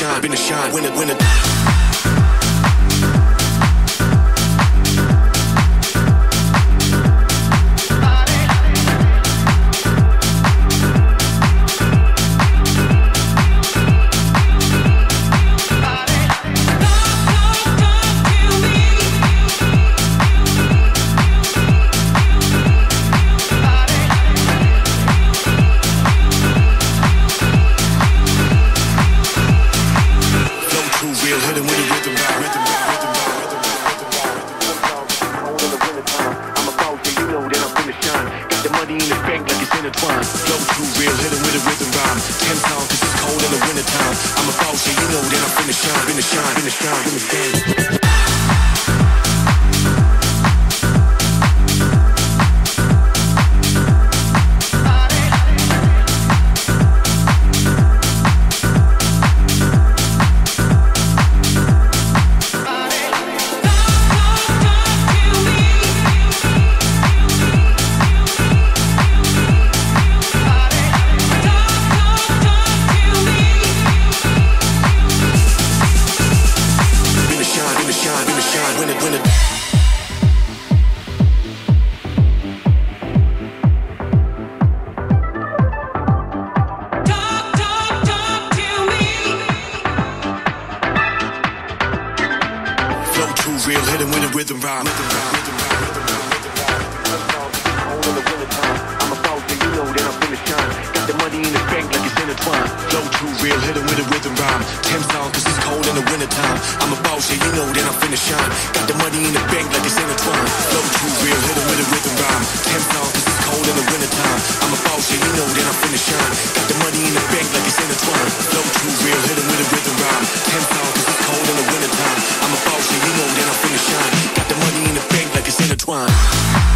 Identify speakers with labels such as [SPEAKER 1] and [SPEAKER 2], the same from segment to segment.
[SPEAKER 1] shine, shine, finna shine. Winter, winter. Intertwined. Flow too real, hit 'em with a rhythm rhyme. Ten pound 'cause it's cold in the wintertime. I'm a boss, yeah, you know that I'm finna shine. Got the money in the bank like it's intertwined. Flow too real, hit 'em with a rhythm rhyme. Ten pound 'cause it's cold in the wintertime. I'm a boss, yeah, you know that I'm finna shine. Got the money in the bank like it's intertwined. Flow too real, hit 'em with a rhythm rhyme. Ten pound 'cause it's cold in the wintertime. I'm a boss, yeah, you know that I'm finna shine. Got the money in the bank like it's intertwined.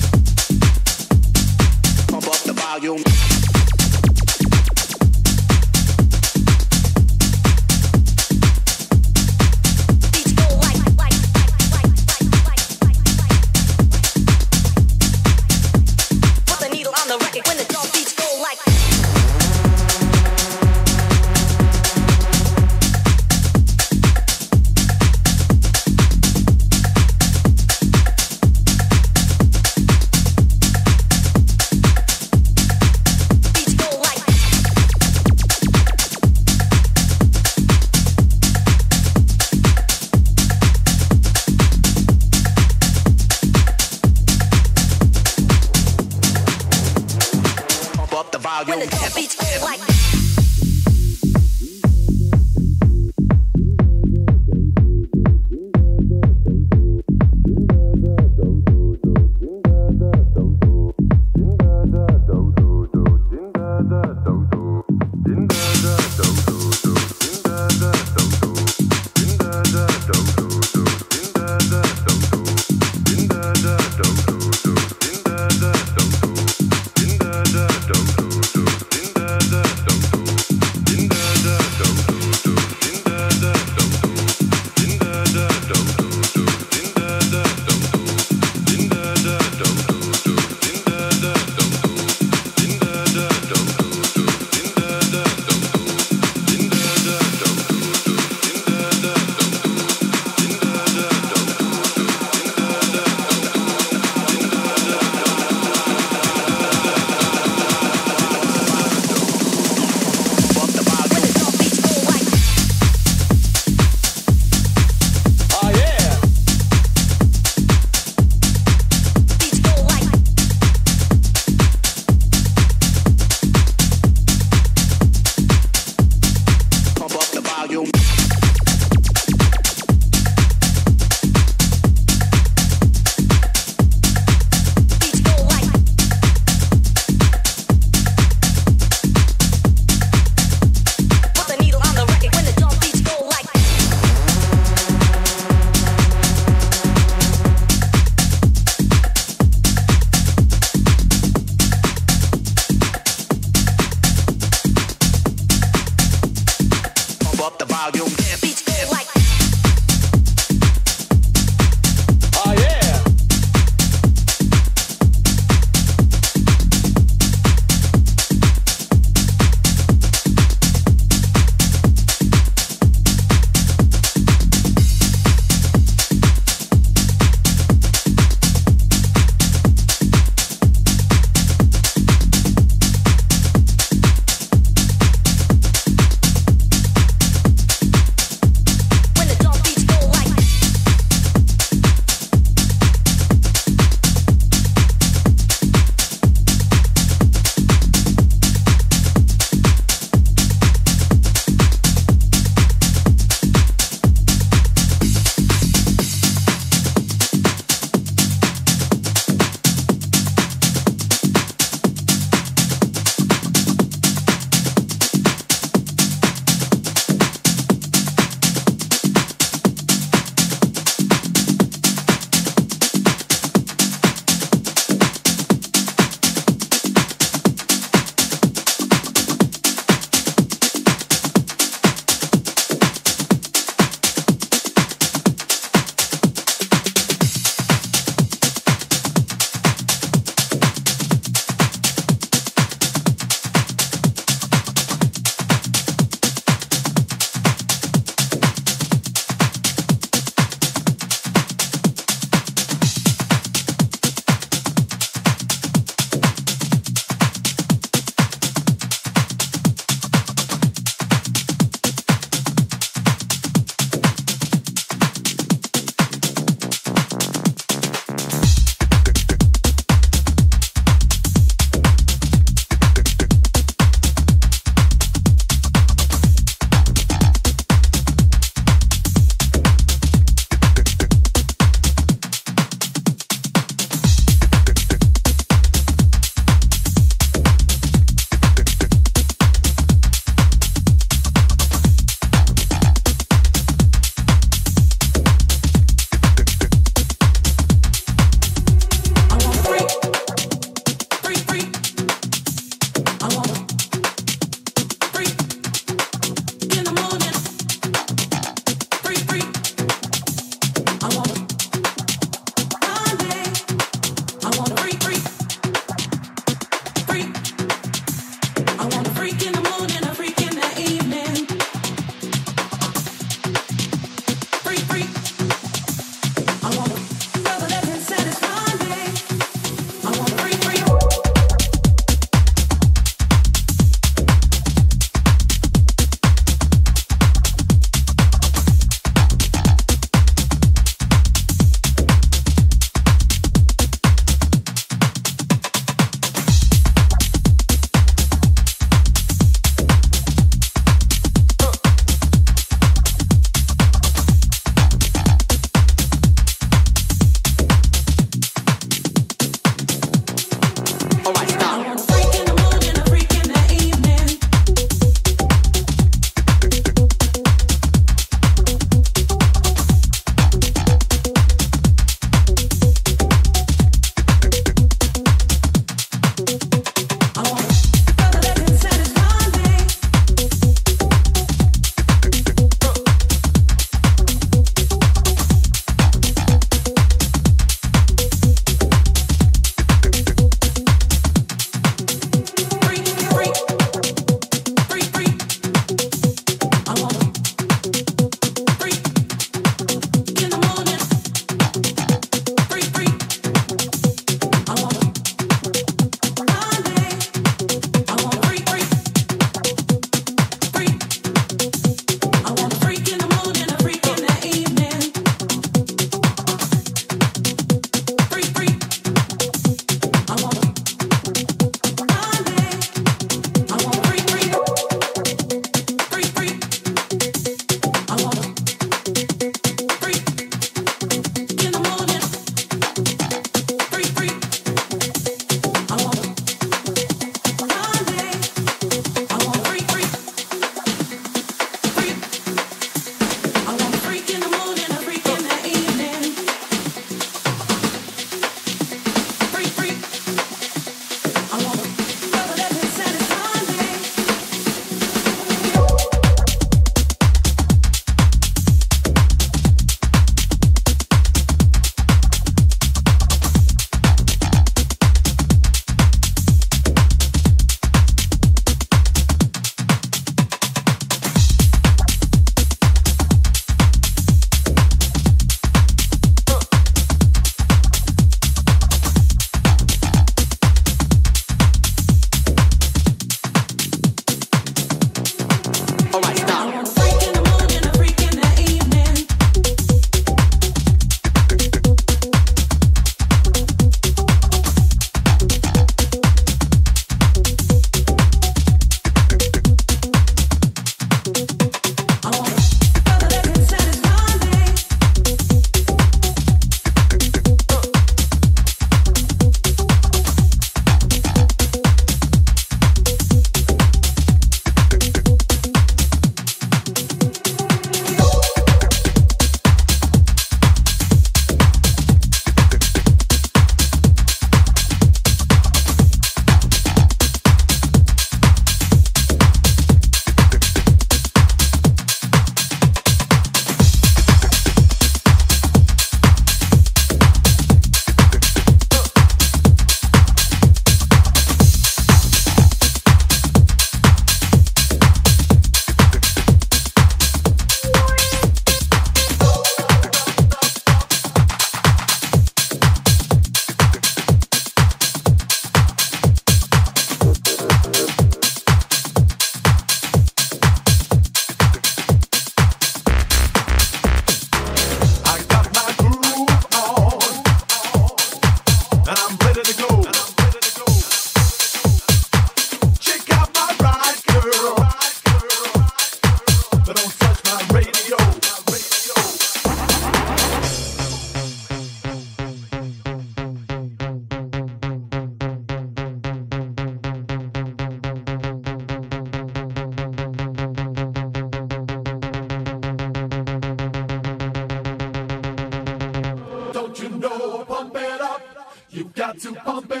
[SPEAKER 1] You know? Pump it up. You've got
[SPEAKER 2] to
[SPEAKER 1] pump
[SPEAKER 3] it.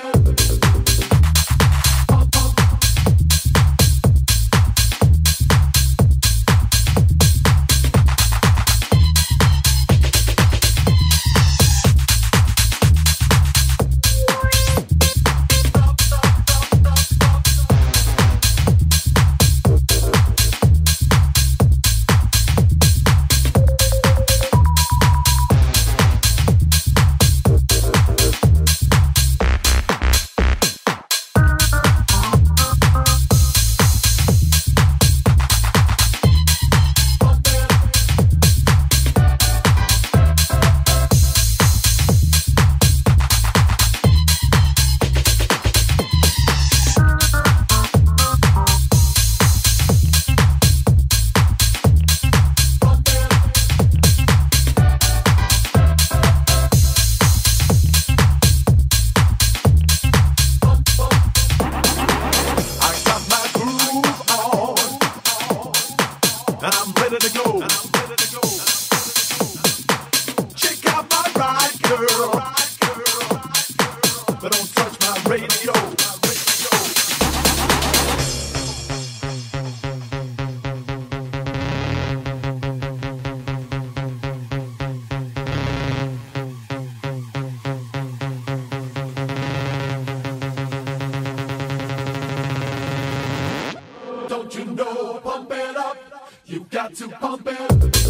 [SPEAKER 4] Don't you know? Pump it up. You got to pump it.